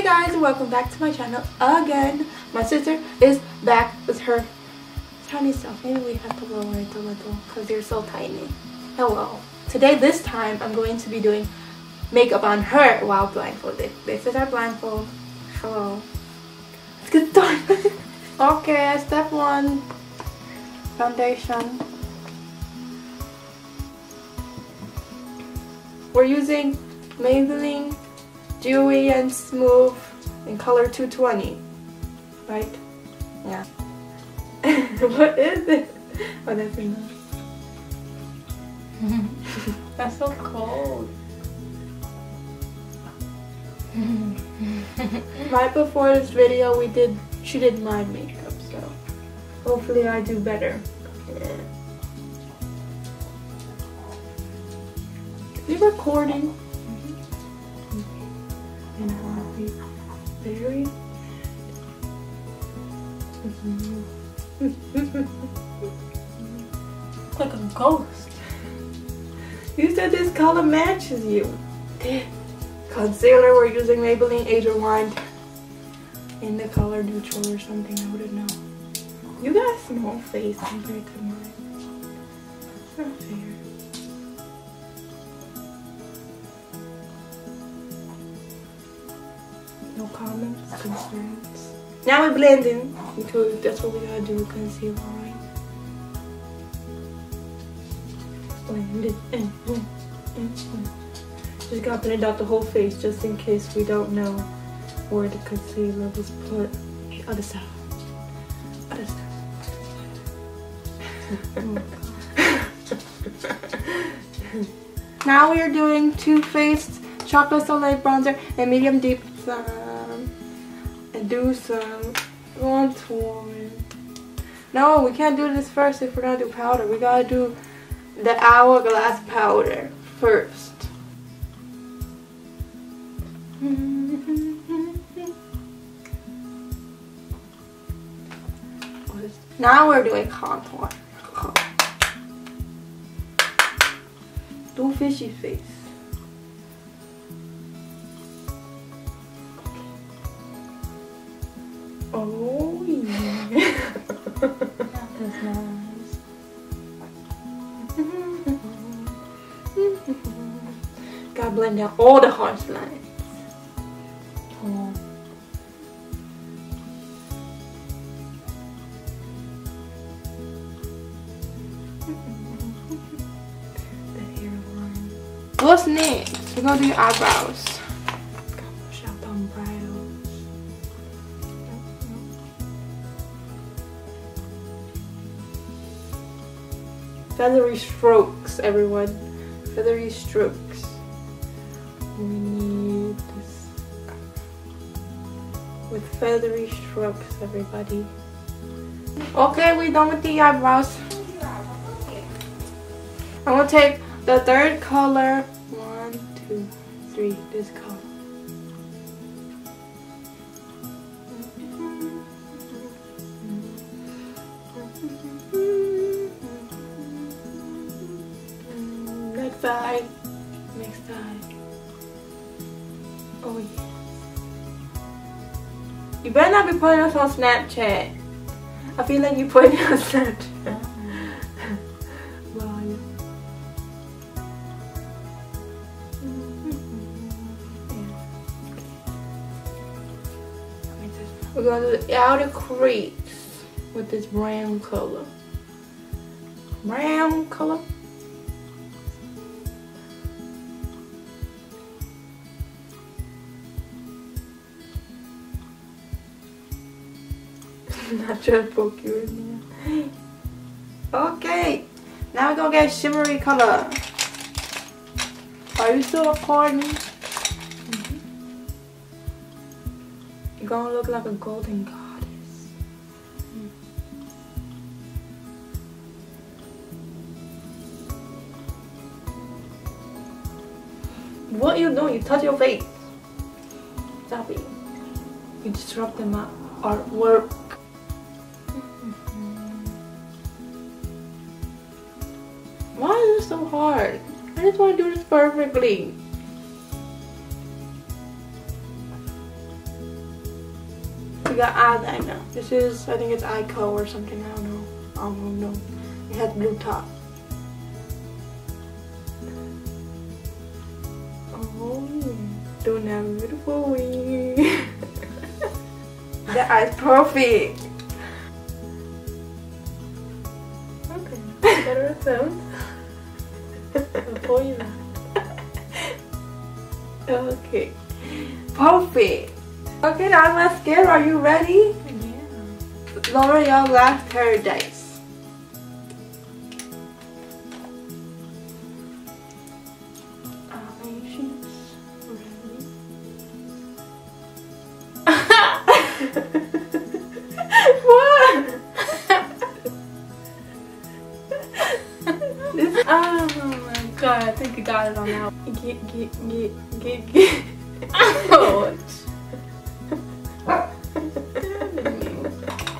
Hey guys, welcome back to my channel again. My sister is back with her tiny self. Maybe we have to lower it a little because you're so tiny. Hello. Today, this time, I'm going to be doing makeup on her while blindfolded. This is our blindfold. Hello. Let's get started. okay, step one. Foundation. We're using Maybelline Dewy and Smooth in color 220. Right? Yeah. what is it? Oh, that's enough. That's so cold. right before this video, we did, she did my makeup, so hopefully I do better. Is he recording? Very. like a ghost. You said this color matches you. Concealer, we're using Maybelline Age Rewind in the color neutral or something, I wouldn't know. You got a small face compared to mine. It's not fair. Comments, concerns. Now we're blending because that's what we gotta do with concealer, right? Blend it in, in, in, in. Just gotta blend out the whole face just in case we don't know where the concealer was put. Other side. Other side. now we are doing Too Faced Chocolate Soleil Bronzer and Medium Deep some and do some contouring. No, we can't do this first if we're gonna do powder. We gotta do the hourglass powder first. Now we're doing contour. Do fishy face. Oh yeah. That's nice. Gotta blend out all the harsh lines. Oh. The. What's next? We're gonna do eyebrows. Feathery strokes, everyone. Feathery strokes. We need this with feathery strokes, everybody. Okay, we're done with the eyebrows. I'm gonna take the third color. One, two, three. This color. Side. Next side. Oh yes. You better not be putting us on Snapchat. I feel like you're putting it on Snapchat. We're gonna do the outer crease with this brown color. Brown color. Not trying to poke you in there. Okay, now we're gonna get shimmery color. Are you still recording? Mhm. You're gonna look like a golden goddess. What you doing? You touch your face. Stop it. You disrupt my artwork. Hard? I just want to do this perfectly. We got eyeliner. This is, I think it's Ico or something. I don't know. I don't know. It has blue top. Oh, doing that beautiful wing. that eye's perfect. Okay. Better it sounds. You Okay. Perfect. Okay, now mascara. Are you ready? Yeah. L'Oreal Lash Paradise. Eyelashes. I think you got it on that. get get get get get. Ouch.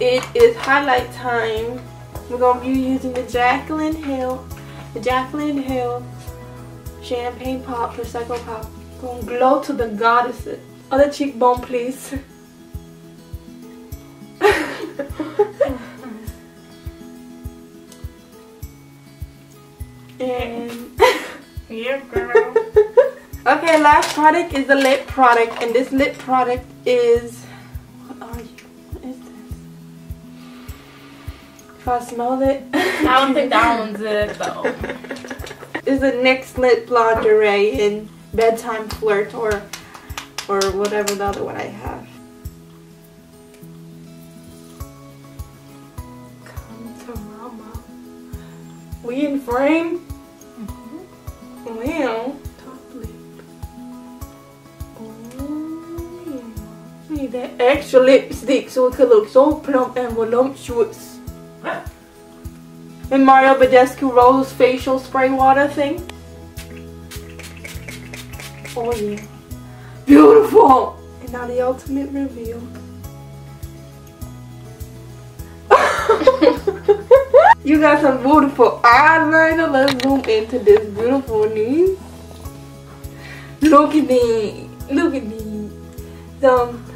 It is highlight time. We're gonna be using the Jaclyn Hill, the Jaclyn Hill Champagne Pop Prosecco Pop. Gonna glow to the goddesses. Other cheekbone, please. Last product is the lip product, and this lip product is what are you? What is this? If I smell it, I don't think that one's it though. is the NYX lip lingerie in bedtime flirt or or whatever the other one I have. Come to mama. We in frame? Mm-hmm. Well, need that extra lipstick so it could look so plump and voluptuous. And Mario Badescu Rose facial spray water thing. Oh yeah. Beautiful! And now the ultimate reveal. you got some beautiful eyeliner. Let's zoom into this beautiful knee. Look at me. Look at me. Some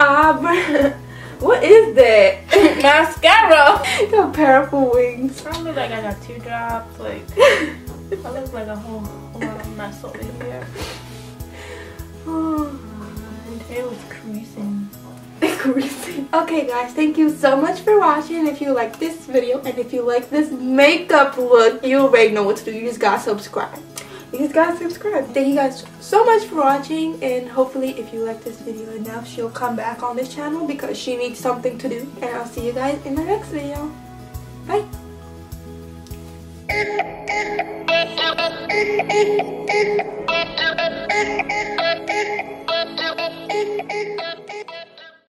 eyebrow. What is that? Mascara. Got powerful wings. I look like I got two drops. Like I look like a whole, whole lot of mess over here. And it was creasing. Greasy. Okay guys, thank you so much for watching. If you like this video and if you like this makeup look, you already know what to do. You just gotta subscribe. You gotta subscribe. Thank you guys so much for watching and hopefully if you like this video enough, she'll come back on this channel because she needs something to do. And I'll see you guys in the next video. Bye.